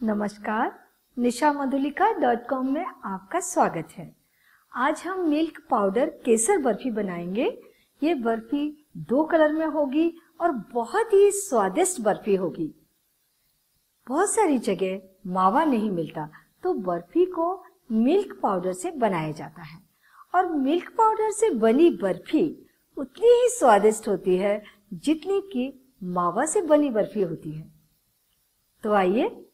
नमस्कार, निशा Madhulika dot com में आपका स्वागत है। आज हम मिल्क पाउडर केसर बर्फ़ी बनाएँगे। ये बर्फ़ी दो कलर में होगी और बहुत ही स्वादिष्ट बर्फ़ी होगी। बहुत सारी जगह मावा नहीं मिलता तो बर्फ़ी को मिल्क पाउडर से बनाया जाता है। और मिल्क पाउडर से बनी बर्फ़ी उतनी ही स्वादिष्ट होती है जितनी कि मावा से बनी बर्फ़ी होती है। तो आइए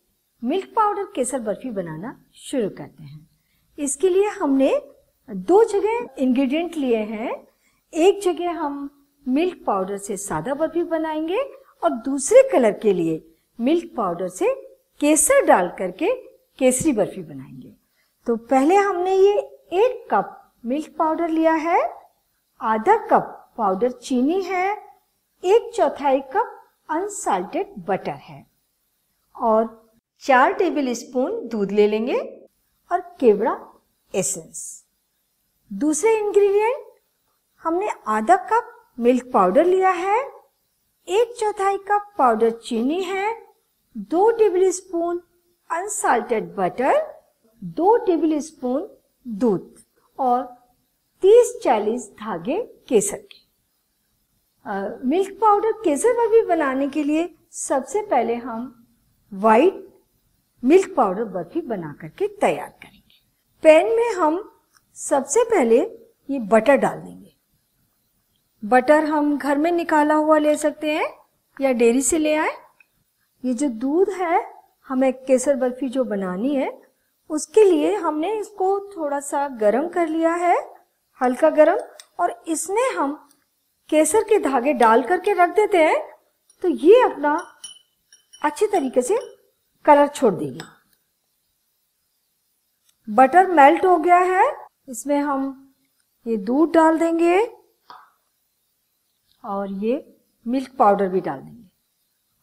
मिल्क पाउडर केसर बर्फ़ी बनाना शुरू करते हैं। इसके लिए हमने दो जगह इंग्रेडिएंट लिए हैं। एक जगह हम मिल्क पाउडर से सादा बर्फ़ी बनाएँगे और दूसरे कलर के लिए मिल्क पाउडर से केसर डाल करके केसरी बर्फ़ी बनाएँगे। तो पहले हमने ये एक कप मिल्क पाउडर लिया है, आधा कप पाउडर चीनी है, एक चौथाई कप अनसाल्टेड बटर है। और चार टेबल स्पून दूध ले लेंगे और केवड़ा एसेंस। दूसरे इंग्रेडिएंट, हमने आधा कप मिल्क पाउडर लिया है, एक चौथाई कप पाउडर चीनी है, दो टेबल स्पून अनसाल्टेड बटर, दो टेबल स्पून दूध और 30-40 धागे केसर के। मिल्क पाउडर केसर बर्फ़ी बनाने के लिए सबसे पहले हम वाइट मिल्क पाउडर बर्फ़ी बना करके तैयार करेंगे। पैन में हम सबसे पहले ये बटर डाल देंगे। बटर हम घर में निकाला हुआ ले सकते हैं या डेयरी से ले आए। ये जो दूध है, हमें केसर बर्फ़ी जो बनानी है, उसके लिए हमने इसको थोड़ा सा गर्म कर लिया है, हल्का गर्म, और इसमें हम केसर के धागे डाल करके रख देते हैं। तो ये अपना अच्छी तरीके से कलर छोड़ देगी। बटर मेल्ट हो गया है। इसमें हम ये दूध डाल देंगे और ये मिल्क पाउडर भी डाल देंगे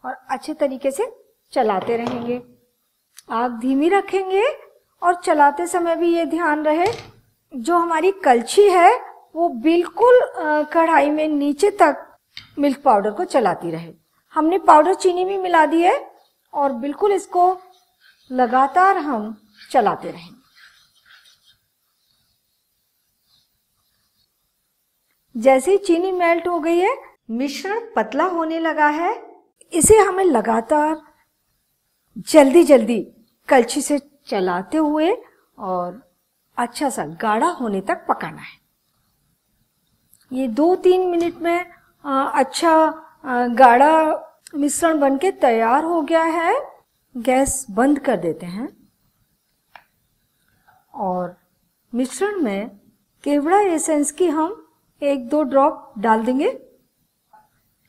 और अच्छे तरीके से चलाते रहेंगे। आग धीमी रखेंगे और चलाते समय भी ये ध्यान रहे, जो हमारी कलछी है, वो बिल्कुल कढ़ाई में नीचे तक मिल्क पाउडर को चलाती रहे। हमने पाउडर चीनी भी मिला दी है। और बिल्कुल इसको लगातार हम चलाते रहेंगे। जैसे चीनी मेल्ट हो गई है, मिश्रण पतला होने लगा है। इसे हमें लगातार जल्दी जल्दी कलछी से चलाते हुए और अच्छा सा गाढ़ा होने तक पकाना है। ये दो तीन मिनट में अच्छा गाढ़ा मिश्रण बनके तैयार हो गया है। गैस बंद कर देते हैं। और मिश्रण में केवड़ा एसेंस की हम एक दो ड्रॉप डाल देंगे।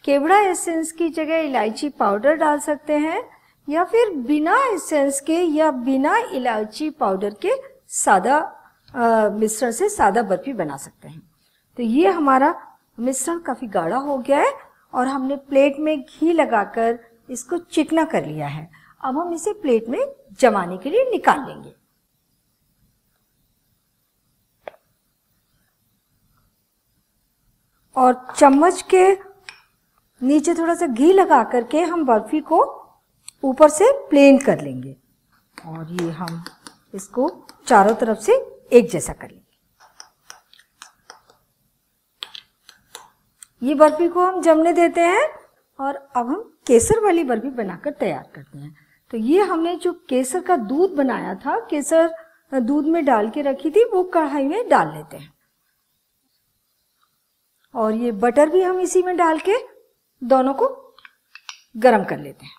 केवड़ा एसेंस की जगह इलायची पाउडर डाल सकते हैं या फिर बिना एसेंस के या बिना इलायची पाउडर के सादा मिश्रण से सादा बर्फ़ी बना सकते हैं। तो ये हमारा मिश्रण काफ़ी गाढ़ा हो गया है। और हमने प्लेट में घी लगाकर इसको चिकना कर लिया है। अब हम इसे प्लेट में जमाने के लिए निकाल लेंगे। और चम्मच के नीचे थोड़ा सा घी लगा करके हम बर्फ़ी को ऊपर से प्लेन कर लेंगे। और ये हम इसको चारों तरफ़ से एक जैसा कर लेंगे। ये बर्फ़ी को हम जमने देते हैं और अब हम केसर वाली बर्फ़ी बनाकर तैयार करते हैं। तो ये हमने जो केसर का दूध बनाया था, केसर दूध में डाल के रखी थी, वो कढ़ाई में डाल लेते हैं। और ये बटर भी हम इसी में डाल के दोनों को गरम कर लेते हैं।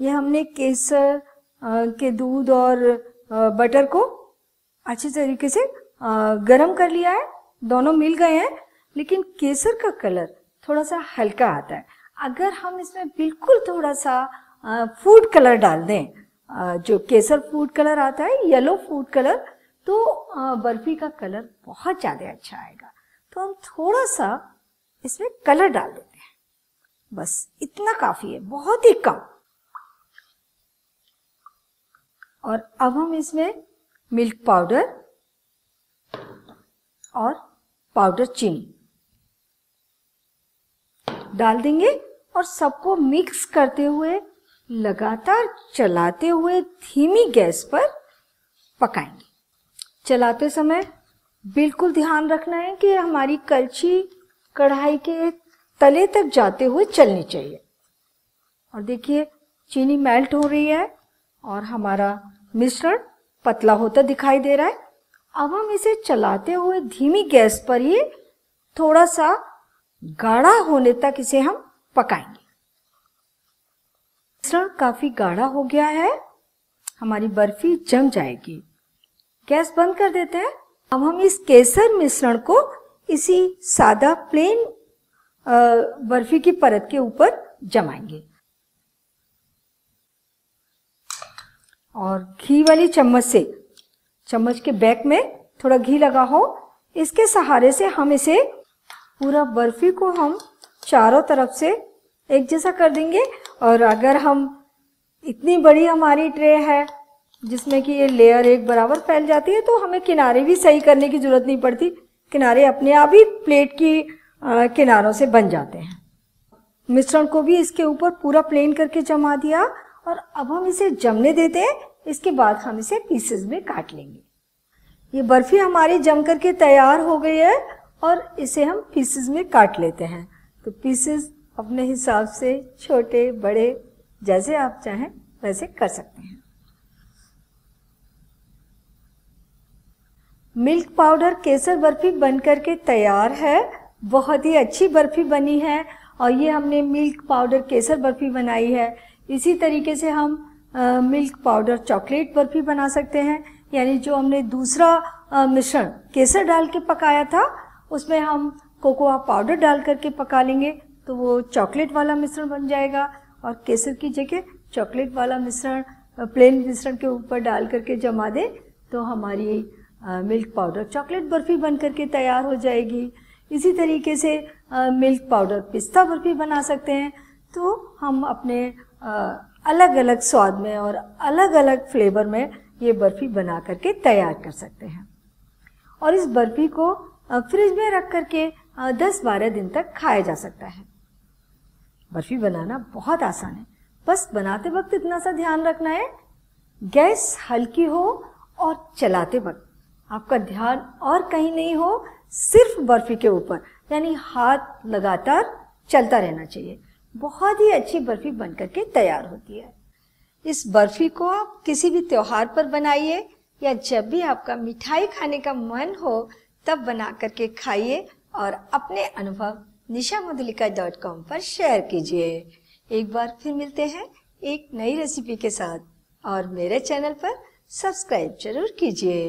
ये हमने केसर के दूध और बटर को अच्छे तरीके से गरम कर लिया है। दोनों मिल गए हैं, लेकिन केसर का कलर थोड़ा सा हल्का आता है। अगर हम इसमें बिल्कुल थोड़ा सा फ़ूड कलर डाल दें जो केसर फ़ूड कलर आता है येलो फ़ूड कलर तो बर्फ़ी का कलर बहुत ज़्यादा अच्छा आएगा। तो हम थोड़ा सा इसमें कलर डाल देते हैं। बस इतना काफ़ी है, बहुत ही कम। और अब हम इसमें मिल्क पाउडर और पाउडर चीनी डाल देंगे और सबको मिक्स करते हुए, लगातार चलाते हुए धीमी गैस पर पकाएँगे। चलाते समय बिल्कुल ध्यान रखना है कि हमारी कलछी कढ़ाई के तले तक जाते हुए चलनी चाहिए। और देखिए, चीनी मेल्ट हो रही है। और हमारा मिश्रण पतला होता दिखाई दे रहा है। अब हम इसे चलाते हुए धीमी गैस पर ही थोड़ा सा गाढ़ा होने तक इसे हम पकाएँगे। मिश्रण काफ़ी गाढ़ा हो गया है, हमारी बर्फ़ी जम जाएगी। गैस बंद कर देते हैं। अब हम इस केसर मिश्रण को इसी सादा प्लेन बर्फ़ी की परत के ऊपर जमाएँगे। और घी वाली चम्मच से, चम्मच के बैक में थोड़ा घी लगा हो। इसके सहारे से हम इसे पूरा बर्फ़ी को हम चारों तरफ़ से एक जैसा कर देंगे। और अगर हम, इतनी बड़ी हमारी ट्रे है, जिसमें कि ये लेयर एक बराबर फैल जाती है तो हमें किनारे भी सही करने की ज़रूरत नहीं पड़ती। किनारे अपने आप ही प्लेट की किनारों से बन जाते हैं। मिश्रण को भी इसके ऊपर पूरा प्लेन करके जमा दिया। और अब हम इसे जमने देते हैं, इसके बाद हम इसे पीसेस में काट लेंगे। ये बर्फ़ी हमारी जम करके तैयार हो गई है और इसे हम पीसेस में काट लेते हैं। तो पीसेस अपने हिसाब से छोटे, बड़े, जैसे आप चाहें, वैसे कर सकते हैं। मिल्क पाउडर केसर बर्फ़ी बन करके तैयार है। बहुत ही अच्छी बर्फ़ी बनी है और ये हमने मिल्क पाउडर केसर बर्फ़ी बनाई है। इसी तरीके से हम आ, मिल्क पाउडर चॉकलेट बर्फ़ी बना सकते हैं। यानी जो हमने दूसरा मिश्रण केसर डाल के पकाया था उसमें हम कोकोआ पाउडर डाल करके पका लेंगे तो वो चॉकलेट वाला मिश्रण बन जाएगा। और केसर की जगह चॉकलेट वाला मिश्रण प्लेन मिश्रण के ऊपर डाल करके जमा दें तो हमारी मिल्क पाउडर चॉकलेट बर्फ़ी बन करके तैयार हो जाएगी। इसी तरीके से आ, मिल्क पाउडर पिस्ता बर्फ़ी बना सकते हैं। तो हम अपने आ, अलग अलग स्वाद में और अलग अलग फ्लेवर में ये बर्फ़ी बना करके तैयार कर सकते हैं। और इस बर्फ़ी को फ्रिज में रख करके 10-12 दिन तक खाया जा सकता है। बर्फ़ी बनाना बहुत आसान है। बस बनाते वक्त इतना सा ध्यान रखना है। गैस हल्की हो और चलाते वक्त। आपका ध्यान और कहीं नहीं हो, सिर्फ़ बर्फ़ी के ऊपर, यानी हाथ लगातार चलता रहना चाहिए। बहुत ही अच्छी बर्फ़ी बन करके तैयार होती है। इस बर्फ़ी को आप किसी भी त्योहार पर बनाइए या जब भी आपका मिठाई खाने का मन हो, तब बना करके खाइए और अपने अनुभव निशा मधुलिका डॉट कॉम पर शेयर कीजिए। एक बार फिर मिलते हैं एक नई रेसिपी के साथ और मेरे चैनल पर सब्सक्राइब ज़रूर कीजिए।